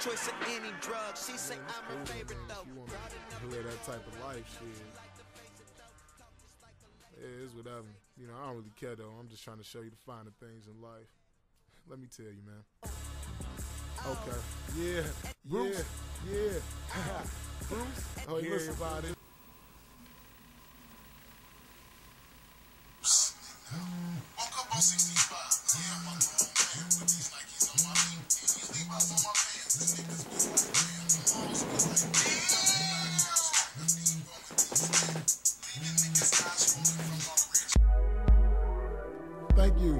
choice of any drug. She say I'm her favorite though. If you want to live that type of life, shit. Yeah, it's whatever. You know, I don't really care though. I'm just trying to show you the finer things in life. Let me tell you, man. Okay. Yeah. Bruce. Yeah. Yeah. Bruce. Oh, hey, listen. Everybody. Woke up on 65. Yeah, I'm on man. With these Nikes on my feet. And these Levi's on my pants. The niggas be like, damn. The moms be like, damn. The team going with these men. Leaving niggas eyes rolling from all the rich. Thank you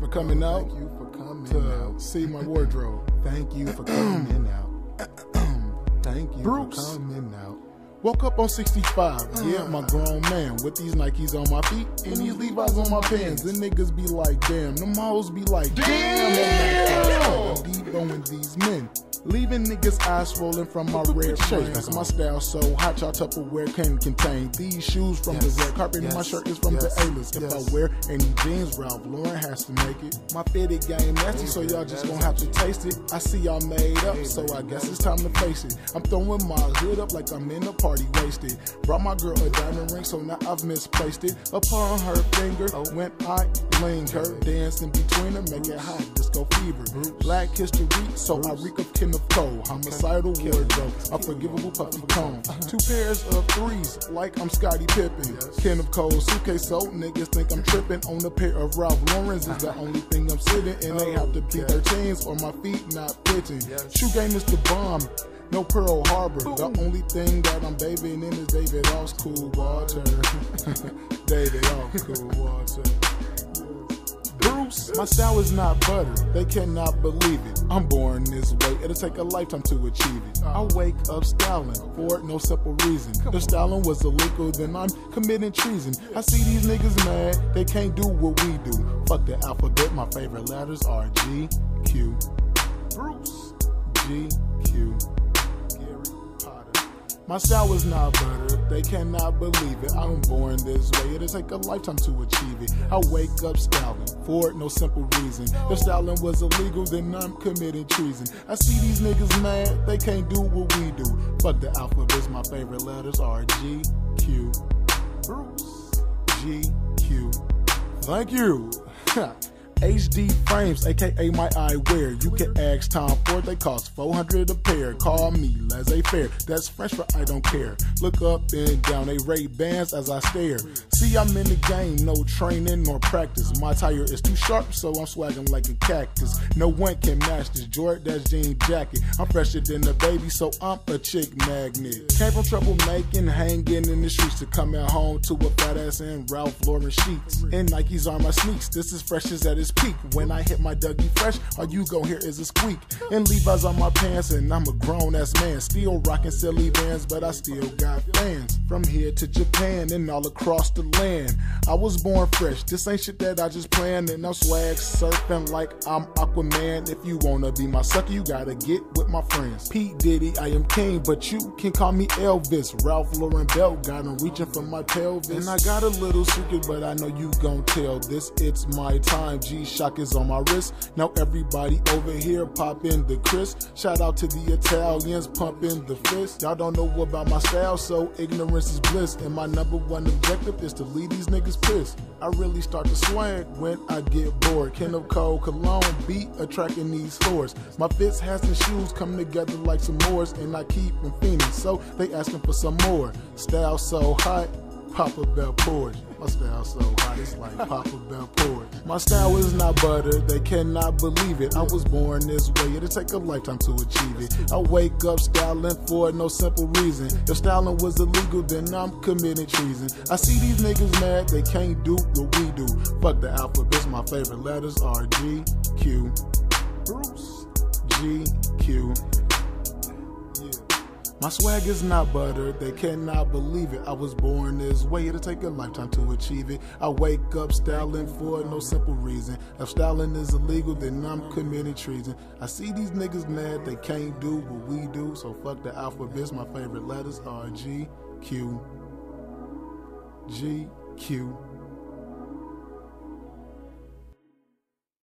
for coming out Thank you for coming to out. see my wardrobe. Thank you for coming out. Thank you Bruce. for coming out. Woke up on 65, yeah, my grown man with these Nikes on my feet and these Levi's on my pants. The niggas be like, damn, them hoes be like, damn, oh I'm deep going these men. Leaving niggas eyes rolling from my red shirt. Cause my style so hot, y'all Tupperware can contain these shoes from Yes. the red carpet. and My shirt is from Yes. the A-list. If Yes. I wear any jeans, Ralph Lauren has to make it. My fitted game nasty, so y'all just gonna have to taste it. I see y'all made up, so I guess it's time to face it. I'm throwing my hood up like I'm in a party wasted. Brought my girl a diamond ring, so now I've misplaced it upon her finger. When I linger, dancing between her, make it hot, disco fever. Black history, so I reek of Kenneth Cole. Homicidal wardrobe, unforgivable puffy cone. Two pairs of threes, like I'm Scottie Pippen. of Cole suitcase, so niggas think I'm tripping. On a pair of Ralph Lauren's is the only thing I'm sitting, and they have to be 13s or my feet not fitting. Shoe game is the bomb. No Pearl Harbor. The only thing that I'm bathing in is Davidoff's cool water. David Off cool water. Bruce, my style is not butter. They cannot believe it. I'm born this way. It'll take a lifetime to achieve it. I wake up styling for no simple reason. If styling was illegal, then I'm committing treason. I see these niggas mad. They can't do what we do. Fuck the alphabet. My favorite letters are G, Q, Bruce, G, Q. My is not butter, they cannot believe it. I'm born this way, it'll take a lifetime to achieve it. I wake up styling for no simple reason. If styling was illegal, then I'm committing treason. I see these niggas mad, they can't do what we do. Fuck the alphabets, my favorite letters are G, Q, Bruce, G, Q. Thank you. HD frames, aka my eyewear. You can ask Tom Ford, they cost 400 a pair. Call me laissez faire, that's French for I don't care. Look up and down, they rate bands as I stare. See, I'm in the game, no training nor practice. My tire is too sharp, so I'm swagging like a cactus. No one can match this Jordan, that's jean jacket. I'm fresher than a baby, so I'm a chick magnet. Came from troublemaking, hanging in the streets to coming home to a fat ass and Ralph Lauren sheets. And Nikes are my sneaks, this is fresh as at its peak. When I hit my Dougie Fresh, all you gon' hear is a squeak. And Levi's on my pants, and I'm a grown ass man. Still rocking Silly Bandz, but I still got fans. From here to Japan and all across the land. I was born fresh, this ain't shit that I just planned. And I'm swag surfing like I'm Aquaman. If you wanna be my sucker, you gotta get with my friends. P. Diddy, I am king, but you can call me Elvis. Ralph Lauren belt, got him reaching for my pelvis. And I got a little secret, but I know you gon' tell this. It's my time, G Shock is on my wrist. Now everybody over here popping the Chris. Shout out to the Italians pumping the fist. Y'all don't know about my style, so ignorance is bliss. And my number one objective is to leave these niggas pissed. I really start to swag when I get bored. Kenneth Cole Cologne beat attracting these stores. My fits, hats, and shoes come together like some Moors, and I keep them fiending. So they asking for some more. Style so hot. Papa Bell Porch. My style so hot, it's like Papa Bell Porch. My style is not butter, they cannot believe it. I was born this way, it'll take a lifetime to achieve it. I wake up styling for no simple reason. If styling was illegal, then I'm committing treason. I see these niggas mad, they can't do what we do. Fuck the alphabets, my favorite letters are G, Q, Bruce, G, Q. My swag is not butter, they cannot believe it. I was born this way, it'll take a lifetime to achieve it. I wake up styling for no simple reason. If styling is illegal, then I'm committing treason. I see these niggas mad, they can't do what we do, so fuck the alphabets. My favorite letters are G, Q, G, Q,